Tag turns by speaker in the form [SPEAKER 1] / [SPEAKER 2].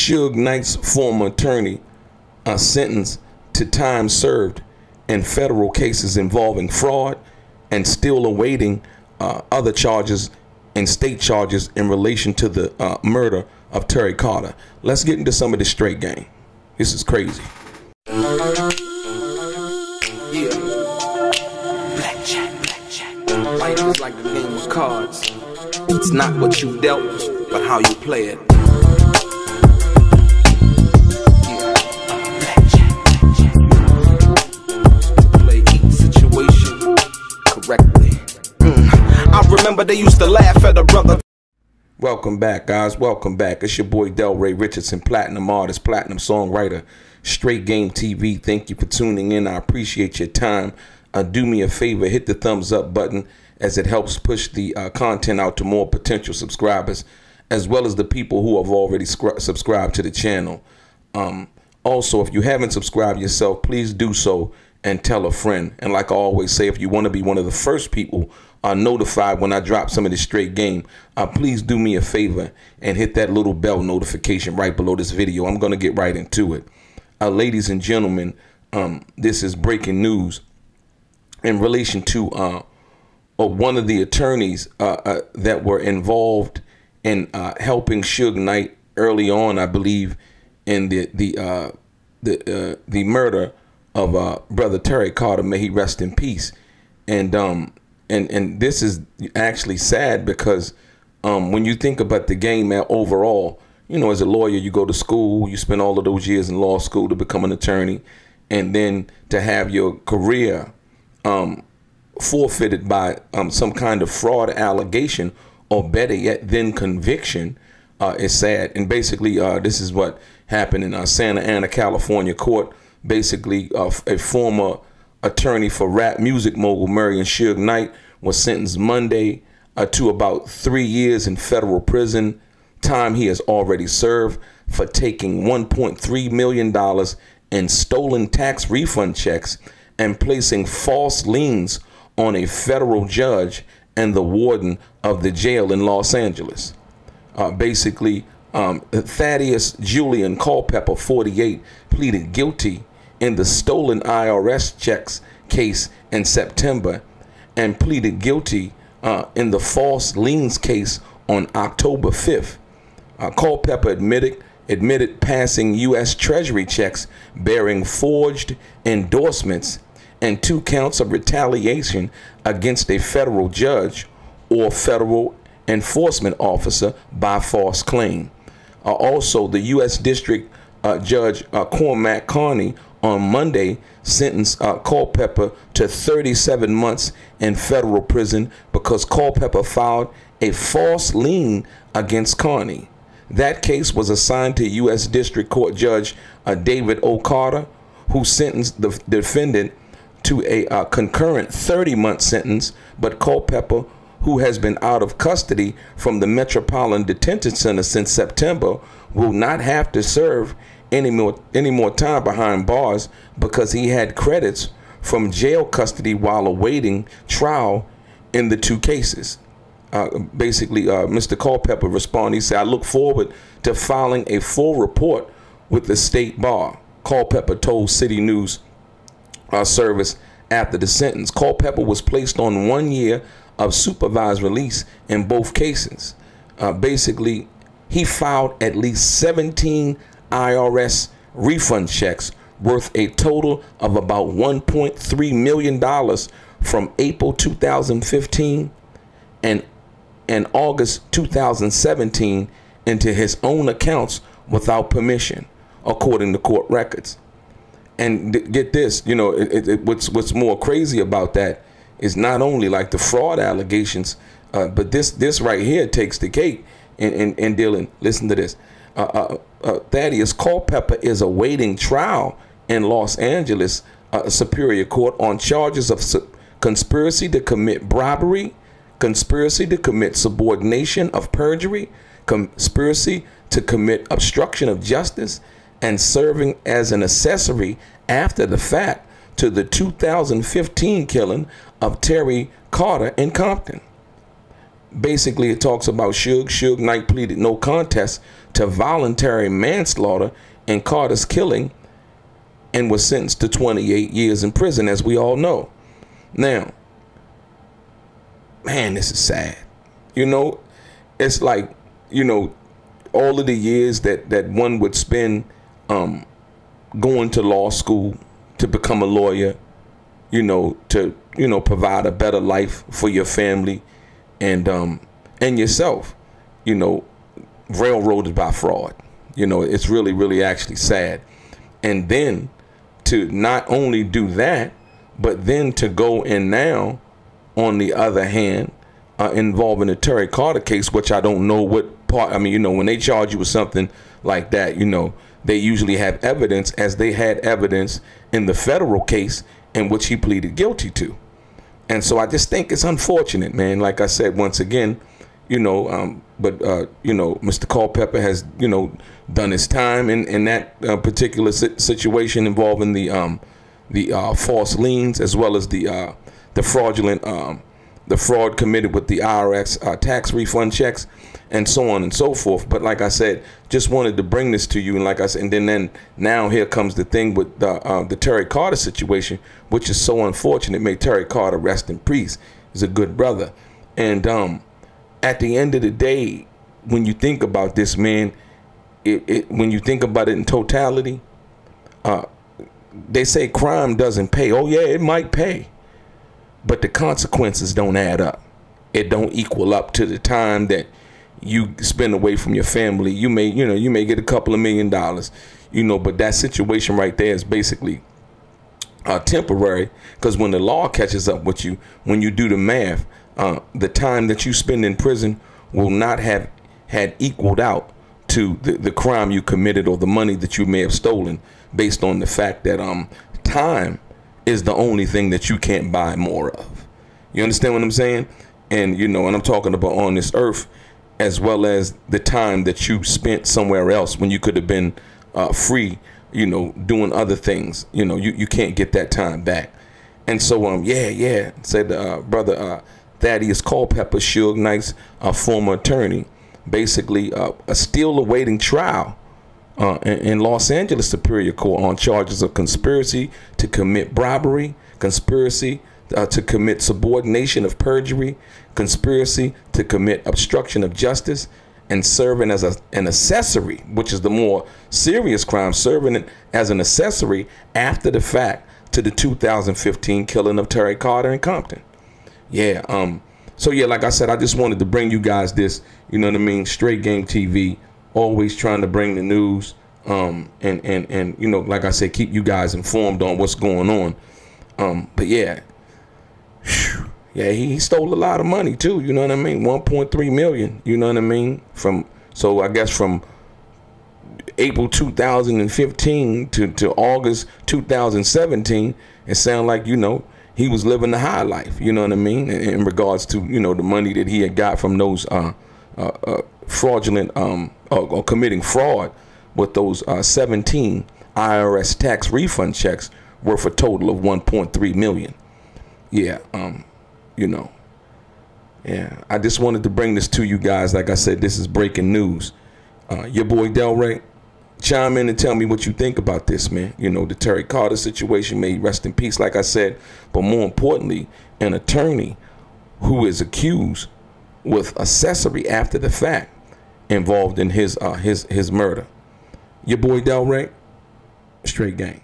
[SPEAKER 1] Suge Knight's former attorney uh, sentenced to time served in federal cases involving fraud and still awaiting uh, other charges and state charges in relation to the uh, murder of Terry Carter. Let's get into some of this straight game. This is crazy.
[SPEAKER 2] It's not what you dealt, with, but how you play it. Remember they used to laugh at a brother.
[SPEAKER 1] Welcome back, guys. Welcome back. It's your boy Delray Richardson, platinum artist, platinum songwriter, Straight Game TV. Thank you for tuning in. I appreciate your time. Uh, do me a favor, hit the thumbs up button as it helps push the uh, content out to more potential subscribers, as well as the people who have already subscribed to the channel. Um, also, if you haven't subscribed yourself, please do so and tell a friend. And like I always say, if you want to be one of the first people uh, notified when I drop some of this straight game, uh, please do me a favor and hit that little bell notification right below this video. I'm going to get right into it. Uh, ladies and gentlemen, um, this is breaking news in relation to uh, uh, one of the attorneys uh, uh, that were involved in helping Suge Knight early on, I believe, in the the the the murder of brother Terry Carter. May he rest in peace. And um and and this is actually sad because um when you think about the game overall, you know, as a lawyer, you go to school, you spend all of those years in law school to become an attorney, and then to have your career um, forfeited by um, some kind of fraud allegation or better yet then conviction uh, is sad and basically uh, this is what happened in uh, santa ana california court basically uh, a former attorney for rap music mogul marion Suge knight was sentenced monday uh, to about three years in federal prison time he has already served for taking 1.3 million dollars in stolen tax refund checks and placing false liens on a federal judge and the warden of the jail in Los Angeles. Uh, basically, um, Thaddeus Julian Culpepper, 48, pleaded guilty in the stolen IRS checks case in September and pleaded guilty uh, in the false liens case on October 5th. Uh, Culpepper admitted admitted passing U.S. Treasury checks bearing forged endorsements and two counts of retaliation against a federal judge or federal enforcement officer by false claim. Uh, also, the U.S. District uh, Judge uh, Cormac Carney on Monday sentenced uh, Culpepper to 37 months in federal prison because Culpepper filed a false lien against Carney. That case was assigned to U.S. District Court Judge uh, David O. Carter, who sentenced the defendant to a uh, concurrent 30 month sentence, but Culpepper, who has been out of custody from the Metropolitan Detention Center since September, will not have to serve any more, any more time behind bars because he had credits from jail custody while awaiting trial in the two cases. Uh, basically, uh, Mr. Culpepper responded. He said, I look forward to filing a full report with the state bar. Culpepper told City News uh, service after the sentence. Culpepper was placed on one year of supervised release in both cases. Uh, basically, he filed at least 17 IRS refund checks worth a total of about $1.3 million from April 2015 and, and August 2017 into his own accounts without permission, according to court records and get this, you know, it, it, what's what's more crazy about that is not only like the fraud allegations, uh, but this this right here takes the cake in in, in dealing. Listen to this. Uh, uh, uh Thaddeus Culpepper is awaiting trial in Los Angeles uh, Superior Court on charges of conspiracy to commit bribery, conspiracy to commit subordination of perjury, conspiracy to commit obstruction of justice, and serving as an accessory after the fact to the 2015 killing of Terry Carter in Compton. Basically, it talks about Suge. Suge Knight pleaded no contest to voluntary manslaughter in Carter's killing and was sentenced to 28 years in prison, as we all know. Now, man, this is sad. You know, it's like, you know, all of the years that, that one would spend um, going to law school to become a lawyer, you know, to, you know, provide a better life for your family and um and yourself, you know, railroaded by fraud. You know, it's really, really actually sad. And then to not only do that, but then to go and now, on the other hand, uh, involving the Terry Carter case, which I don't know what part. I mean, you know, when they charge you with something like that, you know, they usually have evidence, as they had evidence in the federal case in which he pleaded guilty to. And so I just think it's unfortunate, man. Like I said, once again, you know, um, but uh, you know, Mr. Culpepper has, you know, done his time in in that uh, particular situation involving the um, the uh, false liens as well as the uh, the fraudulent um, the fraud committed with the IRS uh, tax refund checks and so on and so forth. But like I said, just wanted to bring this to you. And like I said, and then, then now here comes the thing with the uh, the Terry Carter situation, which is so unfortunate. May Terry Carter rest in peace. He's a good brother. And um, at the end of the day, when you think about this, man, it, it when you think about it in totality, uh, they say crime doesn't pay. Oh yeah, it might pay, but the consequences don't add up. It don't equal up to the time that you spend away from your family. You may, you know, you may get a couple of million dollars, you know, but that situation right there is basically uh, temporary because when the law catches up with you, when you do the math, uh, the time that you spend in prison will not have had equaled out to the, the crime you committed or the money that you may have stolen based on the fact that um time is the only thing that you can't buy more of. You understand what I'm saying? And you know, and I'm talking about on this earth as well as the time that you spent somewhere else when you could have been uh, free, you know, doing other things. You know, you, you can't get that time back. And so, um, yeah, yeah, said uh, brother uh, Thaddeus Culpepper, Suge Knight's uh, former attorney, basically uh, still awaiting trial uh, in, Los Angeles Superior Court on charges of conspiracy to commit bribery, conspiracy uh, to commit subordination of perjury, conspiracy to commit obstruction of justice, and serving as a, an accessory, which is the more serious crime, serving as an accessory after the fact to the 2015 killing of Terry Carter in Compton. Yeah, um, so yeah, like I said, I just wanted to bring you guys this, you know what I mean? Straight Game TV, always trying to bring the news, um, and and and you know, like I said, keep you guys informed on what's going on. Um, but yeah, yeah, he, he stole a lot of money too. You know what I mean? 1.3 million. You know what I mean? From so I guess from April 2015 to, to August 2017, it sounded like you know he was living the high life. You know what I mean? In, in regards to you know the money that he had got from those uh, uh, uh, fraudulent um, or, or, committing fraud with those uh, 17 IRS tax refund checks worth a total of 1.3 million yeah, um, you know, yeah. I just wanted to bring this to you guys. Like I said, this is breaking news. Uh, your boy Delray, chime in and tell me what you think about this, man. You know, the Terry Carter situation may rest in peace, like I said, but more importantly, an attorney who is accused with accessory after the fact involved in his uh, his his murder. Your boy Delray, Straight Game.